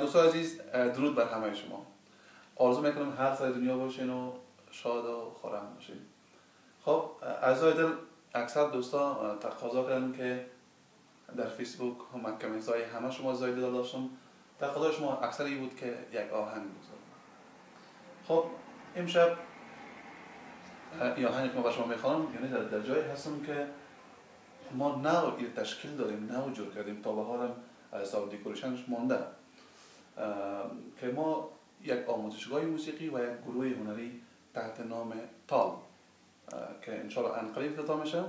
دوستان عزیز درود بر همه شما. آرزو می‌کنم هر سال دنیا باشین و شاد و خورم باشین خب از دل اکثر دوستان تقاضا کردن که در فیسبوک کامنت های همه شما زاید دل داشتم. تقاضا شما اکثر ای بود که یک آهنگ بگذارم. خب امشب یا آهنگ که ما شما می‌خوام یعنی در, در جایی هستم که ما نو تشکیل داریم نو جور کردیم تا به حالم از دیکوریشنش مانده. که ما یک آموزشگاه موسیقی و یک گروه هنری تحت نام تال که انشاءالله انقریب افتتاح میشه.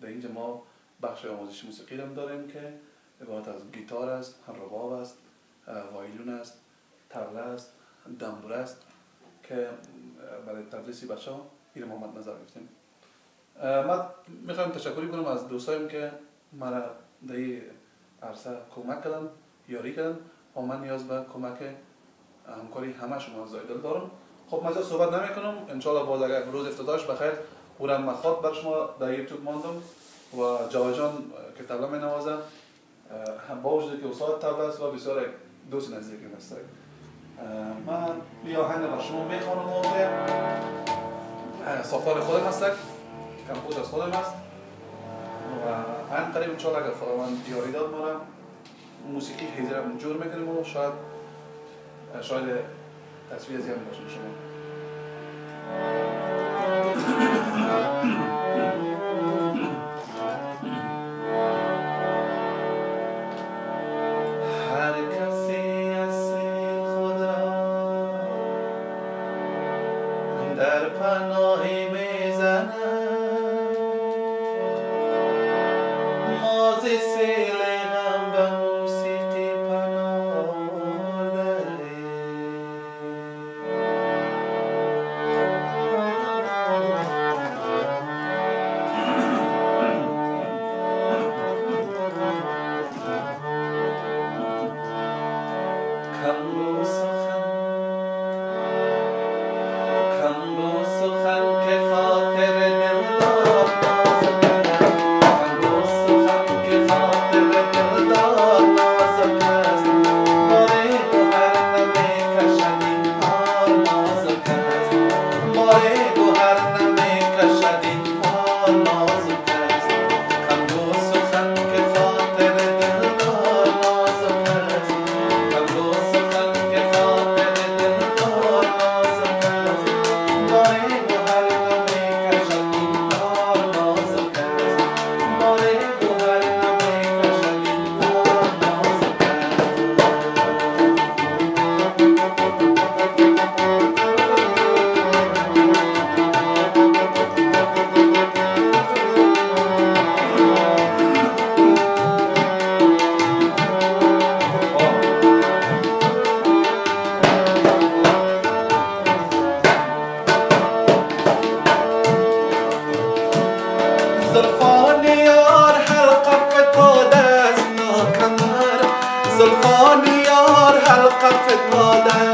در اینجا ما بخش آموزش موسیقی هم داریم که عبارت از گیتار است رباب است وایلون است تبله است دنبور است که برای تدریسی بچه ها این محمد نظر گفتیم من می‌خوایم تشکری کنم از دوستایم که مرا در عرصه کمک کردن یاری کردن و من نیاز به کمک همکاری همه شما زایدل دارم. خب من صحبت نمی کنم انشاءالله باز اگر روز افتاداش بخیر اورم مخاط بر شما در یوتیوب ماندم و جان که تبله می نوازه. با وجود که استاد تبله است و بسیار دوست نزدیکی است. من یه آهنگ بر شما می‌خوانم و ساختار خودم هست کمپوز از خودم هست و هم قریب انشاءالله اگر خداوند دیاری داد ما موسیقی هیزر جور می‌کنیم و شاید شاید تصویر زیاد باشه شما comfort more than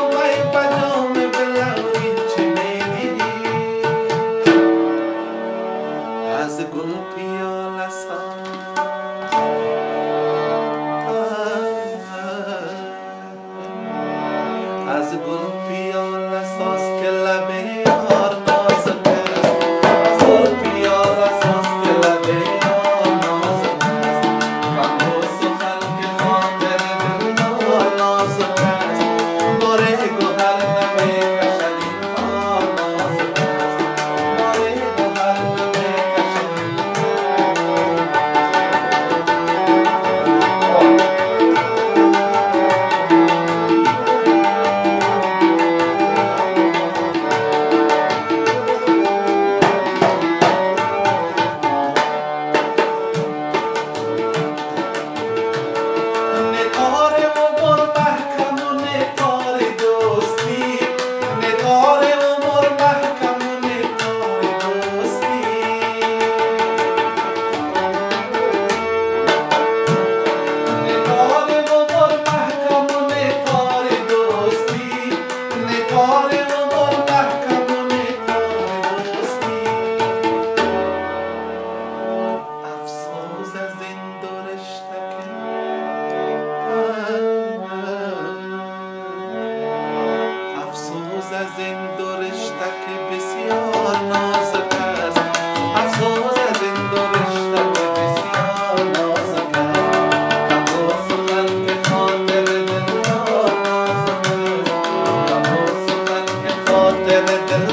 te detengo.